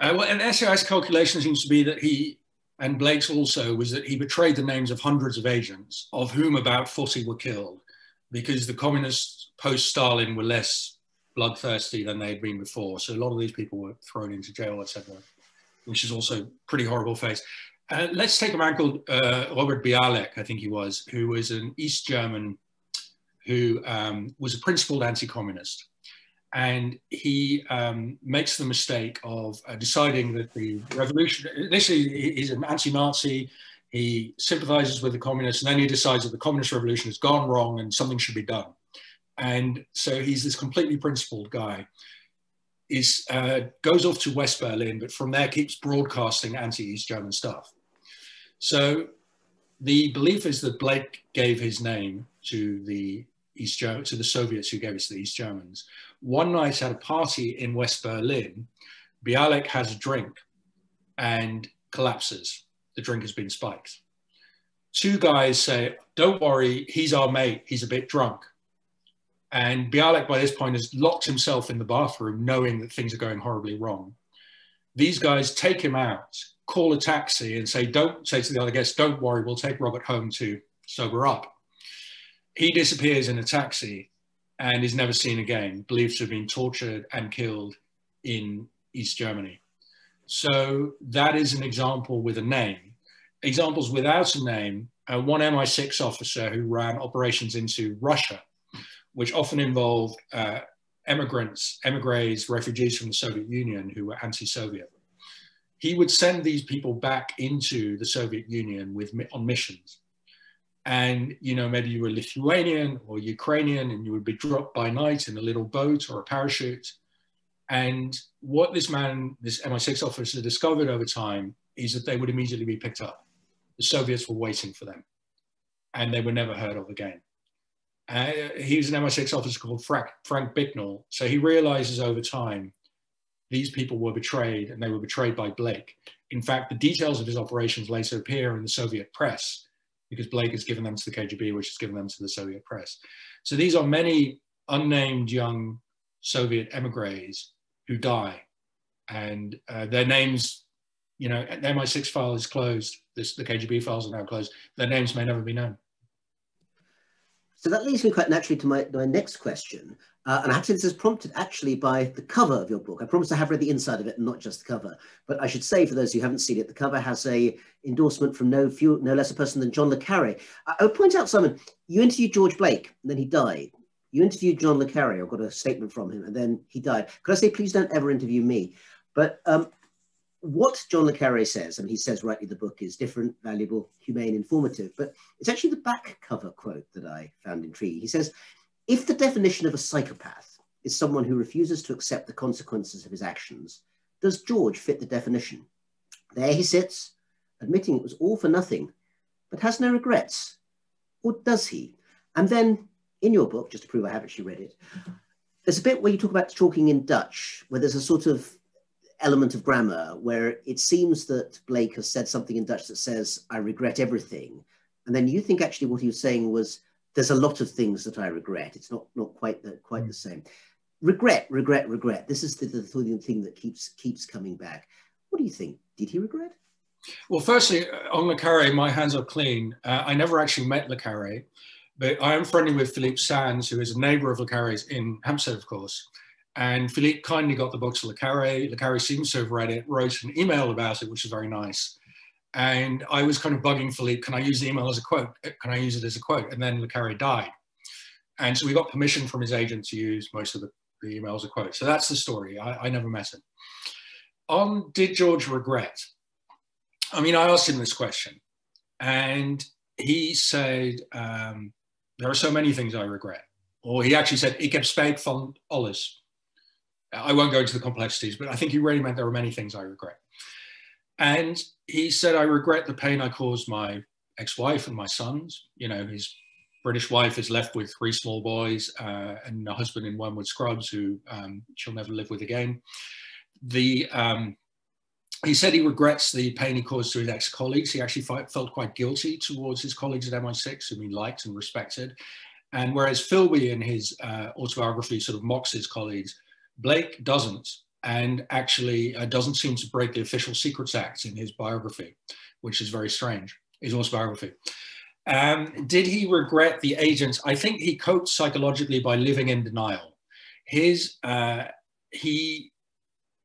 Uh, well, an SAI's calculation seems to be that he, and Blake's also, was that he betrayed the names of hundreds of agents, of whom about 40 were killed, because the communists post-Stalin were less bloodthirsty than they had been before. So a lot of these people were thrown into jail, etc., which is also pretty horrible face. Uh, let's take a man called uh, Robert Bialek, I think he was, who was an East German who um, was a principled anti-communist. And he um, makes the mistake of uh, deciding that the revolution, initially he's an anti-Nazi, he sympathizes with the communists, and then he decides that the communist revolution has gone wrong and something should be done. And so he's this completely principled guy. Is uh, goes off to West Berlin, but from there keeps broadcasting anti-East German stuff. So the belief is that Blake gave his name to the East Ger- to the Soviets who gave it to the East Germans. One night at a party in West Berlin, Bialek has a drink and collapses. The drink has been spiked. two guys say, don't worry, he's our mate, he's a bit drunk. And Bialek by this point has locked himself in the bathroom knowing that things are going horribly wrong. These guys take him out, call a taxi and say, don't say to the other guests, don't worry, we'll take Robert home to sober up. He disappears in a taxi and is never seen again, believed to have been tortured and killed in East Germany. So that is an example with a name. Examples without a name, uh, one MI6 officer who ran operations into Russia, which often involved uh, immigrants, emigres, refugees from the Soviet Union who were anti-Soviet. He would send these people back into the Soviet Union with on missions. And you know, maybe you were Lithuanian or Ukrainian, and you would be dropped by night in a little boat or a parachute, and what this man, this MI6 officer discovered over time is that they would immediately be picked up. The Soviets were waiting for them and they were never heard of again. Uh, he was an MI6 officer called Frank, Frank Bicknell. So he realizes over time these people were betrayed and they were betrayed by Blake. In fact, the details of his operations later appear in the Soviet press because Blake has given them to the KGB, which has given them to the Soviet press. So these are many unnamed young Soviet emigres who die. And uh, their names, you know, the MI6 file is closed. This, the KGB files are now closed. Their names may never be known. So that leads me quite naturally to my, my next question. Uh, and say this is prompted actually by the cover of your book. I promise I have read the inside of it not just the cover. But I should say for those who haven't seen it, the cover has a endorsement from no few, no less a person than John le Carré. I, I would point out, Simon, you interviewed George Blake and then he died. You interviewed John le Carré, I got a statement from him, and then he died. Could I say, please don't ever interview me? But um, what John le Carré says, and he says rightly the book is different, valuable, humane, informative, but it's actually the back cover quote that I found intriguing. He says, if the definition of a psychopath is someone who refuses to accept the consequences of his actions, does George fit the definition? There he sits, admitting it was all for nothing, but has no regrets. Or does he? And then in your book, just to prove I have actually read it, there's a bit where you talk about talking in Dutch, where there's a sort of element of grammar where it seems that Blake has said something in Dutch that says, I regret everything. And then you think actually what he was saying was, there's a lot of things that I regret. It's not, not quite, the, quite the same. Regret, regret, regret. This is the, the thing that keeps, keeps coming back. What do you think? Did he regret? Well, firstly, on Le Carré, my hands are clean. Uh, I never actually met Le Carré. But I am friendly with Philippe Sands, who is a neighbor of Le Carré's in Hampstead, of course. And Philippe kindly got the books to Le Carré. Le Carré seems to have read it, wrote an email about it, which is very nice. And I was kind of bugging Philippe, can I use the email as a quote? Can I use it as a quote? And then Le Carré died. And so we got permission from his agent to use most of the, the emails as a quote. So that's the story. I, I never met him. On did George regret? I mean, I asked him this question and he said, um, there are so many things I regret. Or he actually said, ik heb spijt van alles. I won't go into the complexities, but I think he really meant there are many things I regret. And he said, I regret the pain I caused my ex-wife and my sons. You know, his British wife is left with three small boys uh, and a husband in Wormwood Scrubs who um, she'll never live with again. The um, he said he regrets the pain he caused to his ex-colleagues. He actually felt quite guilty towards his colleagues at MI6, whom he liked and respected. And whereas Philby in his uh, autobiography sort of mocks his colleagues, Blake doesn't, and actually uh, doesn't seem to break the Official Secrets Act in his biography, which is very strange, his autobiography. Um, did he regret the agents? I think he coped psychologically by living in denial. His, uh, he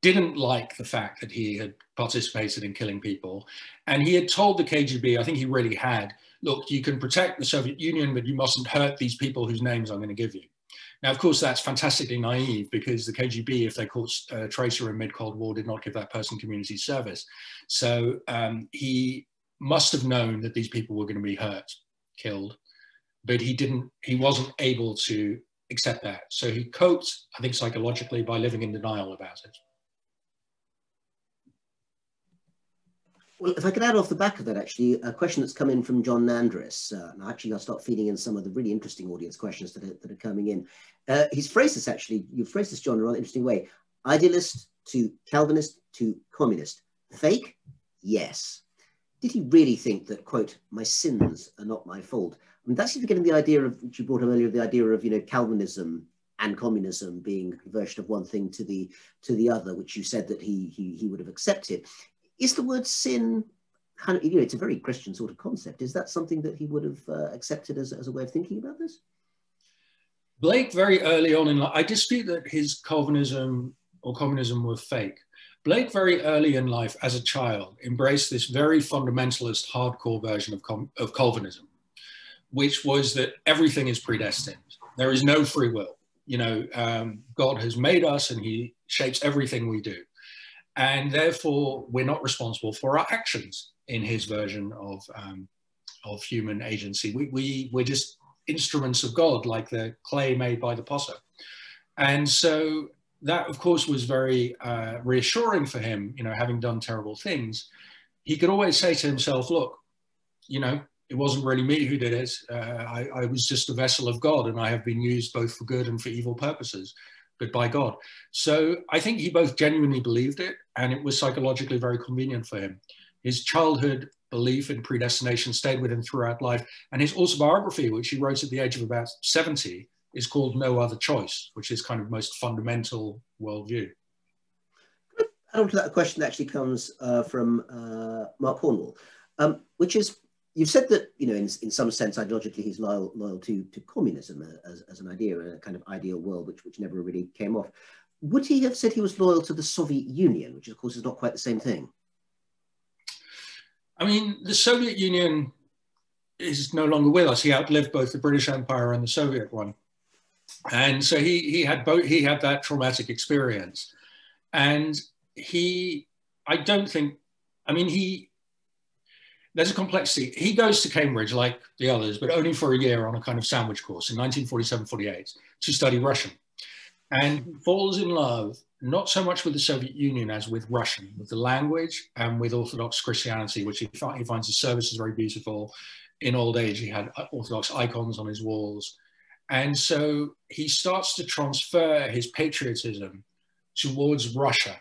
didn't like the fact that he had participated in killing people. And he had told the KGB, I think he really had, look, you can protect the Soviet Union, but you mustn't hurt these people whose names I'm going to give you. Now, of course, that's fantastically naive because the KGB, if they caught a tracer in mid-Cold War, did not give that person community service. So um, he must have known that these people were going to be hurt, killed, but he didn't, he wasn't able to accept that. So he coped, I think, psychologically by living in denial about it. Well, if I could add off the back of that, actually, a question that's come in from John Nandris. Uh, and actually, I'll start feeding in some of the really interesting audience questions that are, that are coming in. Uh, he's phrased this actually, you've phrased this, John, in a rather interesting way. Idealist to Calvinist to communist. Fake? Yes. did he really think that, quote, my sins are not my fault? I that's getting the idea of, which you brought up earlier, the idea of, you know, Calvinism and communism being a conversion of one thing to the to the other, which you said that he he, he would have accepted. Is the word sin kind of, you know, it's a very Christian sort of concept. Is that something that he would have uh, accepted as, as a way of thinking about this? Blake, very early on in life, I dispute that his Calvinism or communism were fake. Blake, very early in life as a child, embraced this very fundamentalist, hardcore version of, of Calvinism, which was that everything is predestined. There is no free will. You know, um, God has made us and he shapes everything we do. And therefore, we're not responsible for our actions in his version of, um, of human agency. We, we, we're just instruments of God, like the clay made by the potter. And so that, of course, was very uh, reassuring for him, you know, having done terrible things. He could always say to himself, look, you know, it wasn't really me who did it. Uh, I, I, was just a vessel of God, and I have been used both for good and for evil purposes, but by God. So I think he both genuinely believed it, and it was psychologically very convenient for him. His childhood belief in predestination stayed with him throughout life, and his autobiography, which he wrote at the age of about 70, is called No Other Choice, which is kind of most fundamental worldview. Add on to that, a question that actually comes uh, from uh, Mark Hornwell, um, which is you've said that you know in, in some sense ideologically he's loyal loyal to to communism as, as an idea a kind of ideal world which which never really came off. Would he have said he was loyal to the soviet union which of course is not quite the same thing? I mean the soviet union is no longer with us. He outlived both the british empire and the soviet one. And so he he had both he had that traumatic experience. And he i don't think i mean he there's a complexity. He goes to cambridge like the others but only for a year on a kind of sandwich course in 1947-48 to study russian. And falls in love not so much with the soviet union as with russian with the language and with orthodox christianity which he, he finds the services very beautiful. In old age he had uh, orthodox icons on his walls. And so he starts to transfer his patriotism towards Russia.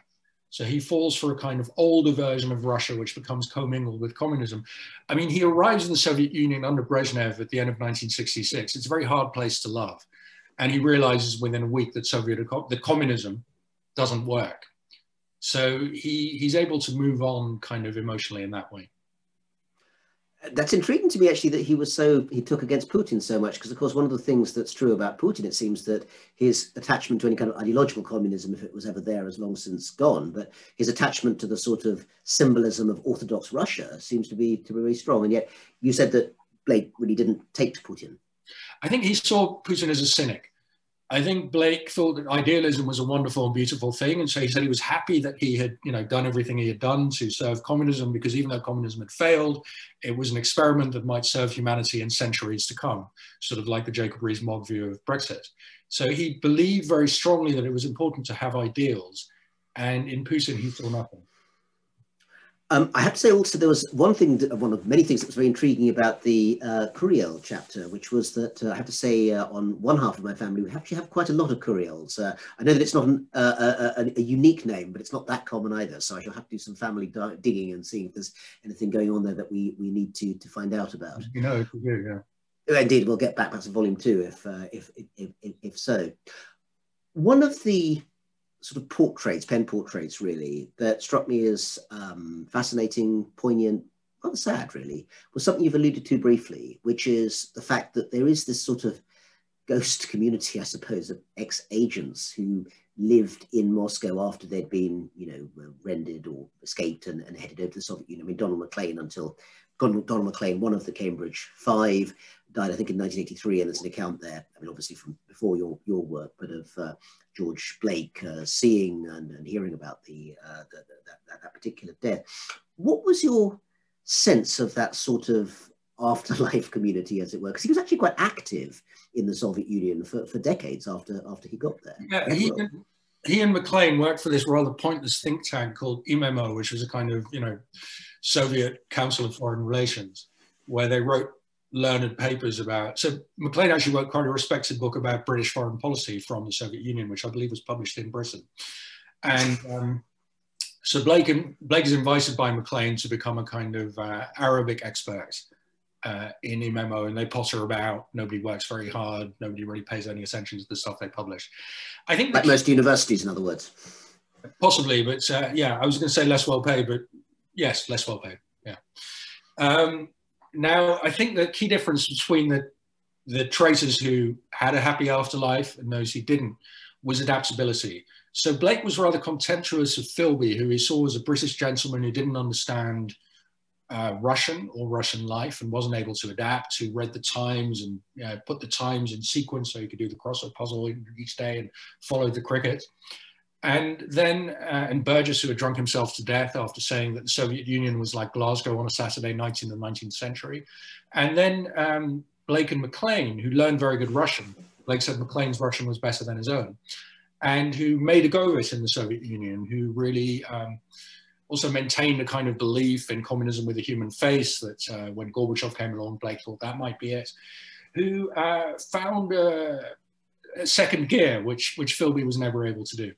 So he falls for a kind of older version of Russia, which becomes commingled with communism. I mean, he arrives in the Soviet Union under Brezhnev at the end of 1966. It's a very hard place to love. And he realizes within a week that Soviet, the communism doesn't work. So he, he's able to move on kind of emotionally in that way that's intriguing to me actually that he was so he took against Putin so much because of course one of the things that's true about Putin it seems that his attachment to any kind of ideological communism if it was ever there has long since gone but his attachment to the sort of symbolism of orthodox Russia seems to be to be very strong and yet you said that Blake really didn't take to Putin. I think he saw Putin as a cynic I think Blake thought that idealism was a wonderful and beautiful thing. And so he said he was happy that he had, you know, done everything he had done to serve communism because even though communism had failed, it was an experiment that might serve humanity in centuries to come, sort of like the Jacob Rees-Mogg view of Brexit. So he believed very strongly that it was important to have ideals. And in Putin, he saw nothing. Um, I have to say also there was one thing, that, one of many things that was very intriguing about the uh, Curiel chapter, which was that uh, I have to say uh, on one half of my family, we actually have quite a lot of Curiels. Uh, I know that it's not an, uh, a, a, unique name, but it's not that common either. So I shall have to do some family digging and seeing if there's anything going on there that we, we need to, to find out about. You know, yeah. yeah. Indeed, we'll get back back to volume two if, uh, if, if, if, if so. One of the sort of portraits, pen portraits really, that struck me as um, fascinating, poignant, rather sad really, was something you've alluded to briefly, which is the fact that there is this sort of ghost community, I suppose, of ex-agents who lived in Moscow after they'd been, you know, rendered or escaped and, and headed over to the Soviet Union. I mean, Donald Maclean until Donald Maclean, one of the Cambridge Five, died, I think, in 1983, and there's an account there. I mean, obviously from before your your work, but of uh, George Blake uh, seeing and, and, hearing about the, uh, the, the that, that, particular death. What was your sense of that sort of afterlife community, as it were? Because he was actually quite active in the Soviet Union for, for decades after after he got there. Yeah, he, he and Maclean worked for this rather pointless think tank called IMEMO, which was a kind of you know Soviet Council of Foreign Relations, where they wrote learned papers about. So Maclean actually wrote quite a respected book about British foreign policy from the Soviet Union, which I believe was published in Britain. And um, so Blake, and, Blake is invited by Maclean to become a kind of uh, Arabic expert uh, in Imemo and they potter about. Nobody works very hard. Nobody really pays any attention to the stuff they publish. I think like most universities, in other words. Possibly, but uh, yeah, I was going to say less well paid, but yes, less well paid. Yeah. Um, now, I think the key difference between the the traitors who had a happy afterlife and those who didn't was adaptability. So Blake was rather contemptuous of Philby, who he saw as a British gentleman who didn't understand uh, Russian or Russian life and wasn't able to adapt, who read the Times and uh, put the Times in sequence so he could do the crossword puzzle each day and followed the cricket. And then, uh, and Burgess, who had drunk himself to death after saying that the Soviet Union was like Glasgow on a Saturday night in the 19th century. And then um, Blake and Maclean, who learned very good Russian. Blake said Maclean's Russian was better than his own, and who made a go of it in the Soviet Union, who really um, also maintained a kind of belief in communism with a human face that uh, when Gorbachev came along, Blake thought that might be it, who uh, found a, a second gear, which, which Philby was never able to do.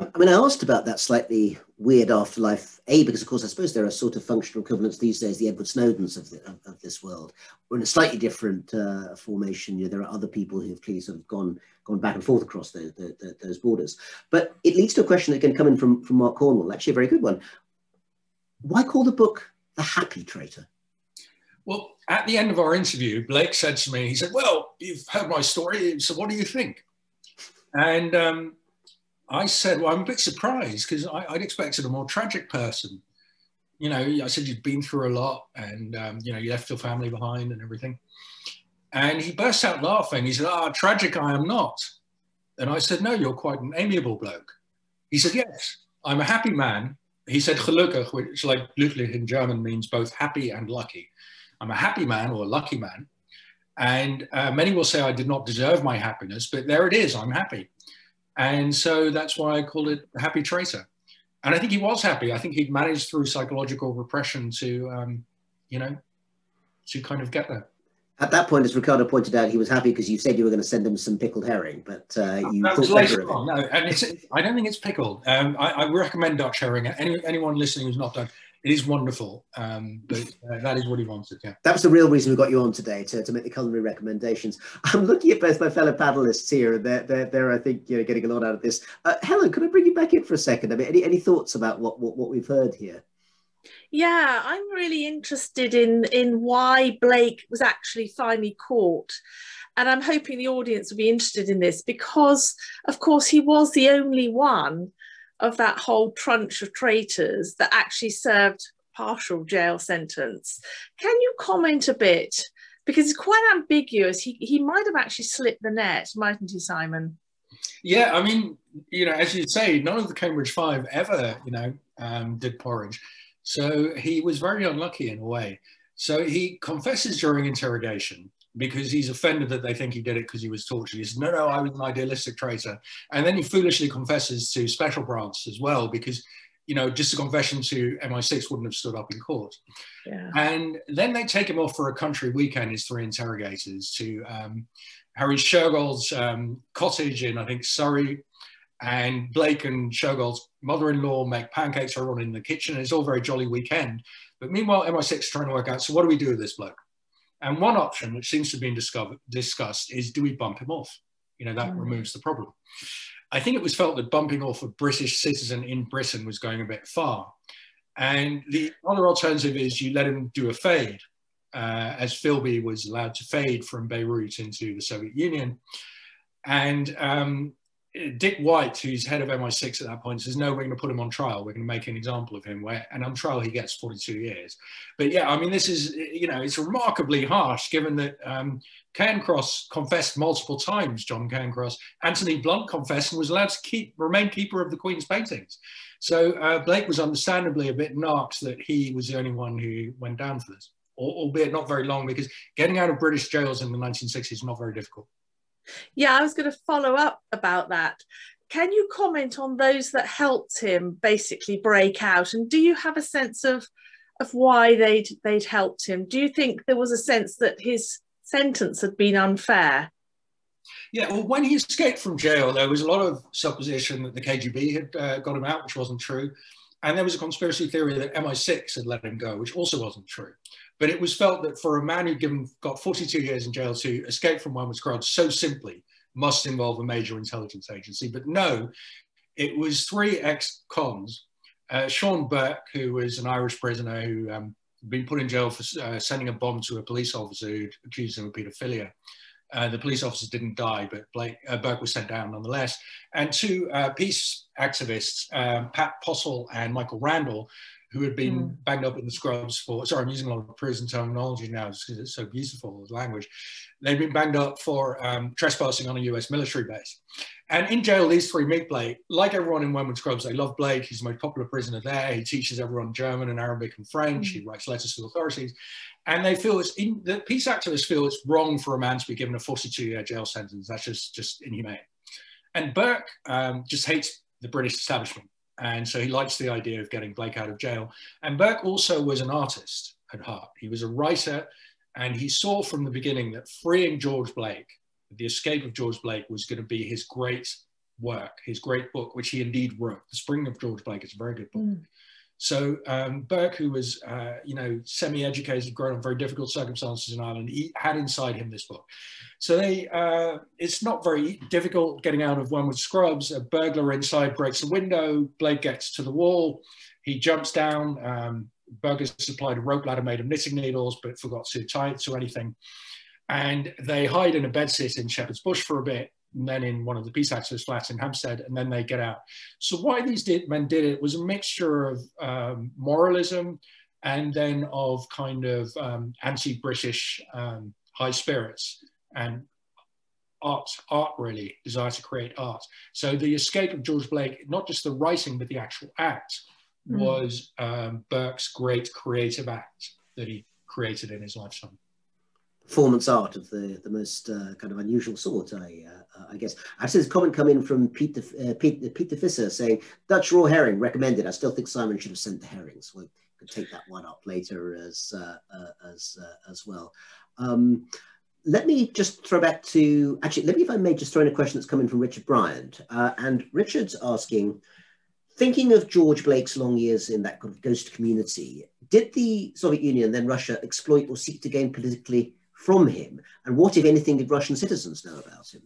I mean, I asked about that slightly weird afterlife, A, because of course, I suppose there are sort of functional equivalents these days, the Edward Snowdens of, the, of, of this world. We're in a slightly different uh, formation. You know, there are other people who have clearly sort of gone gone back and forth across the, those borders. But it leads to a question that can come in from, from Mark Cornwall, actually a very good one. Why call the book The Happy Traitor? Well, at the end of our interview, Blake said to me, he said, well, you've heard my story, so what do you think? And um, I said, well, I'm a bit surprised because I'd expected a more tragic person. You know, I said you'd been through a lot and, um, you know, you left your family behind and everything. And he burst out laughing. He said, ah, oh, tragic I am not. And I said, no, you're quite an amiable bloke. He said, yes, I'm a happy man. He said, which like glücklich in German means both happy and lucky. I'm a happy man or a lucky man. And uh, many will say I did not deserve my happiness, but there it is, I'm happy. And so that's why I called it Happy Traitor. And I think he was happy. I think he'd managed through psychological repression to, um, you know, to kind of get there. At that point, as Ricardo pointed out, he was happy because you said you were going to send him some pickled herring, but uh, you that thought later on. No, and it's, I don't think it's pickled. Um, I, I, recommend Dutch herring. Any, anyone listening who's not done, it is wonderful. Um, but uh, that is what he wanted. Yeah. That was the real reason we got you on today to, to make the culinary recommendations. I'm looking at both my fellow panelists here, and they're, they're, they're I think, you know, getting a lot out of this. Uh, Helen, could I bring you back in for a second? I mean, any, any thoughts about what, what, what we've heard here? Yeah, I'm really interested in in why Blake was actually finally caught. And I'm hoping the audience will be interested in this because, of course, he was the only one of that whole trunch of traitors that actually served partial jail sentence. Can you comment a bit? Because it's quite ambiguous. He, he might have actually slipped the net, mightn't he, Simon? Yeah, I mean, you know, as you say, none of the Cambridge Five ever, you know, um, did porridge. So he was very unlucky in a way. So he confesses during interrogation because he's offended that they think he did it because he was tortured. He says, no, no, I was an idealistic traitor. And then he foolishly confesses to special branch as well because, you know, just a confession to MI6 wouldn't have stood up in court. Yeah. And then they take him off for a country weekend, his three interrogators, to um, Harry Shergold's um, cottage in, I think, Surrey. And Blake and Shergold's mother-in-law make pancakes for everyone in the kitchen. And It's all very jolly weekend. But meanwhile, MI6 is trying to work out, so what do we do with this bloke? And one option, which seems to have been discovered, discussed, is do we bump him off? You know, that mm. removes the problem. I think it was felt that bumping off a British citizen in Britain was going a bit far. And the other alternative is you let him do a fade, uh, as Philby was allowed to fade from Beirut into the Soviet Union. And um, Dick White, who's head of MI6 at that point, says, no, we're going to put him on trial. We're going to make an example of him. Where, and on trial, he gets 42 years. But yeah, I mean, this is, you know, it's remarkably harsh given that um, Cairncross confessed multiple times, John Cairncross. Anthony Blunt confessed and was allowed to keep remain keeper of the Queen's paintings. So uh, Blake was understandably a bit knocked that he was the only one who went down for this, albeit not very long, because getting out of British jails in the 1960s is not very difficult. Yeah, I was going to follow up about that. Can you comment on those that helped him basically break out? And do you have a sense of of why they'd they'd helped him? Do you think there was a sense that his sentence had been unfair? Yeah, well, when he escaped from jail, there was a lot of supposition that the KGB had uh, got him out, which wasn't true. And there was a conspiracy theory that MI6 had let him go, which also wasn't true. But it was felt that for a man who'd given, got 42 years in jail to escape from Wormwood Scrubs so simply must involve a major intelligence agency. But no, it was three ex-cons. Uh, Sean Burke, who was an Irish prisoner who um, had been put in jail for uh, sending a bomb to a police officer who accused him of paedophilia. Uh, the police officer didn't die, but Blake, uh, Burke was sent down nonetheless. And two uh, peace activists, um, Pat Pottle and Michael Randle, who had been mm. banged up in the scrubs for, sorry, I'm using a lot of prison terminology now because it's so beautiful, the language. They'd been banged up for um, trespassing on a US military base. And in jail, these three meet Blake. Like everyone in Wormwood Scrubs, they love Blake. He's the most popular prisoner there. He teaches everyone German and Arabic and French. Mm. He writes letters to authorities. And they feel it's, in, the peace activists feel it's wrong for a man to be given a 42 year jail sentence. That's just, just inhumane. And Burke um, just hates the British establishment. And so he likes the idea of getting Blake out of jail. And Burke also was an artist at heart. He was a writer, and he saw from the beginning that freeing George Blake, the escape of George Blake, was going to be his great work, his great book, which he indeed wrote. The Spring of George Blake is a very good book. Mm. So um, Burke, who was, uh, you know, semi-educated, grown up in very difficult circumstances in Ireland, he had inside him this book. So they, uh, it's not very difficult getting out of Wormwood Scrubs. A burglar inside breaks the window. Blake gets to the wall. He jumps down. Um, Burger supplied a rope ladder made of knitting needles, but forgot to tie it to anything. And they hide in a bedsit in Shepherd's Bush for a bit then in one of the peace activists' flats in Hampstead, and then they get out. So why these did, men did it was a mixture of um, moralism and then of kind of um, anti-British um, high spirits and art, art really, desire to create art. So the escape of George Blake, not just the writing, but the actual act, mm. was um, Burke's great creative act that he created in his lifetime performance art of the the most uh, kind of unusual sort, I uh, I guess. I see this comment come in from Peter uh, Pete, Peter Fisser saying Dutch raw herring recommended. I still think Simon should have sent the herrings. We could take that one up later as uh, uh, as uh, as well. Um, let me just throw back to actually. Let me, if I may, just throw in a question that's coming from Richard Bryant, and Richard's asking thinking of George Blake's long years in that kind of ghost community, did the Soviet Union, then Russia, exploit or seek to gain politically from him? And what, if anything, did Russian citizens know about him?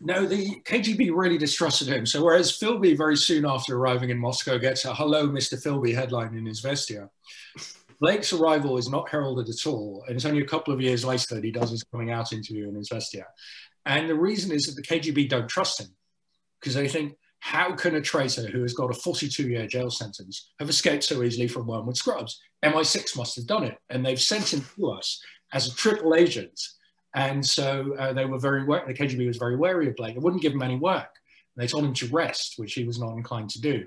No, the KGB really distrusted him. So whereas Philby very soon after arriving in Moscow gets a "Hello, Mr. Philby" headline in Izvestia, Blake's arrival is not heralded at all, and it's only a couple of years later that he does his coming out interview in Izvestia. And the reason is that the KGB don't trust him because they think, how can a traitor who has got a 42-year jail sentence have escaped so easily from Wormwood Scrubs? MI6 must have done it, and they've sent him to us as a triple agent. And so uh, they were very, the KGB was very wary of Blake. They wouldn't give him any work. They told him to rest, which he was not inclined to do.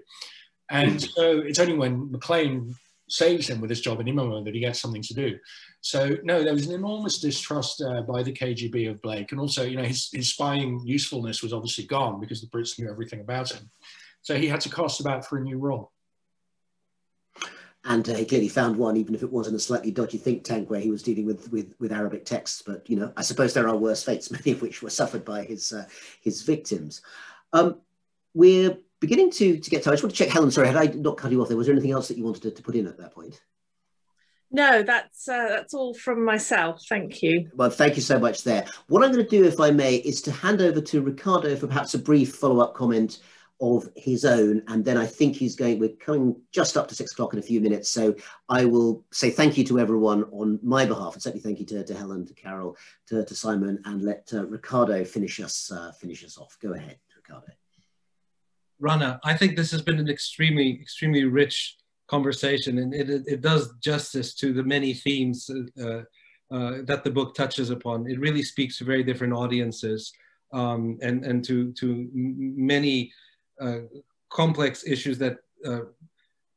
And so it's only when Maclean saves him with his job in Imemo that he gets something to do. So no, there was an enormous distrust uh, by the KGB of Blake. And also, you know, his, his spying usefulness was obviously gone because the Brits knew everything about him. So he had to cast about for a new role and uh, he clearly found one, even if it was in a slightly dodgy think tank where he was dealing with with, with Arabic texts. But you know, I suppose there are worse fates, many of which were suffered by his uh, his victims. Um, we're beginning to to get to. I just want to check, Helen. Sorry, had I not cut you off there? Was there anything else that you wanted to, to put in at that point? No, that's uh, that's all from myself. Thank you. Well, thank you so much there. What I'm going to do, if I may, is to hand over to Ricardo for perhaps a brief follow-up comment of his own. And then I think he's going, we're coming just up to six o'clock in a few minutes. So I will say thank you to everyone on my behalf. And certainly thank you to, to Helen, to Carole, to, to Simon, and let uh, Ricardo finish us, uh, finish us off. Go ahead, Ricardo. Rana, I think this has been an extremely, extremely rich conversation and it, it, does justice to the many themes uh, uh, that the book touches upon. It really speaks to very different audiences um, and, and to, to many complex issues that uh,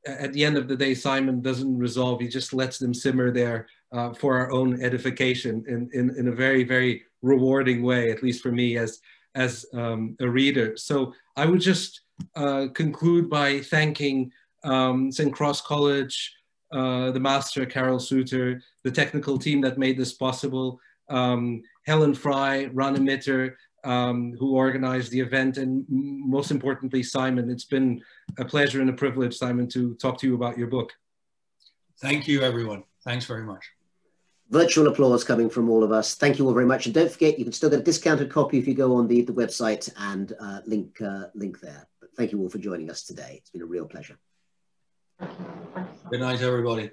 at the end of the day, Simon doesn't resolve. He just lets them simmer there uh, for our own edification in, in, in, a very, very rewarding way, at least for me as, as um, a reader. So I would just uh, conclude by thanking um, St. Cross College, uh, the master, Carole Souter, the technical team that made this possible, um, Helen Fry, Rana Mitter, um, who organized the event, and most importantly, Simon. It's been a pleasure and a privilege, Simon, to talk to you about your book. Thank you, everyone. Thanks very much. Virtual applause coming from all of us. Thank you all very much. And don't forget, you can still get a discounted copy if you go on the, the website and uh, link, uh, link there. But thank you all for joining us today. It's been a real pleasure. Good night, everybody.